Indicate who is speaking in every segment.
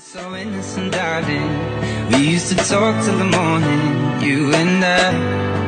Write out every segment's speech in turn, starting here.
Speaker 1: so innocent, darling. We used to talk till the morning, you and I.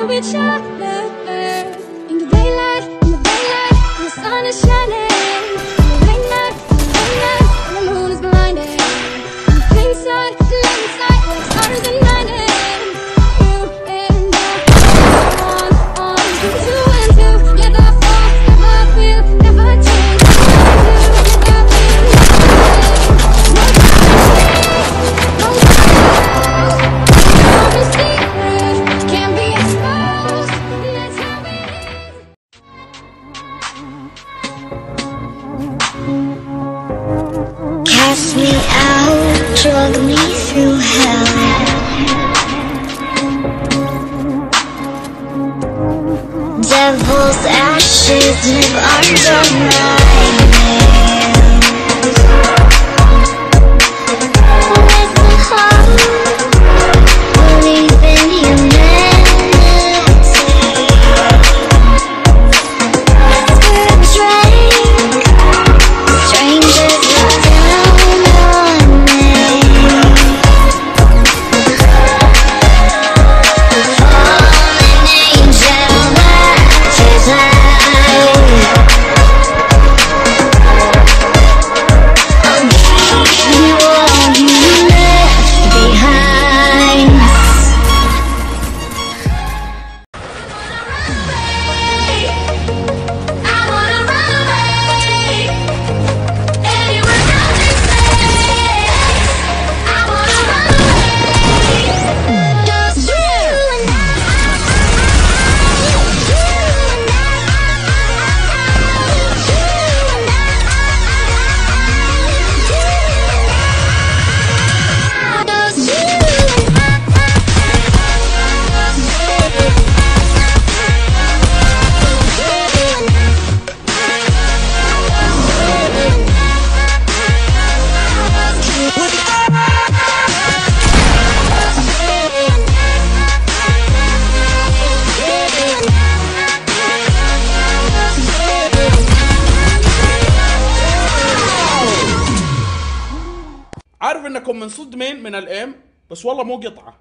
Speaker 2: to each other.
Speaker 3: Cast me out, drug me through hell Devil's ashes live under my. عارف
Speaker 4: إنكم من صدمين من الام بس والله مو
Speaker 2: قطعة.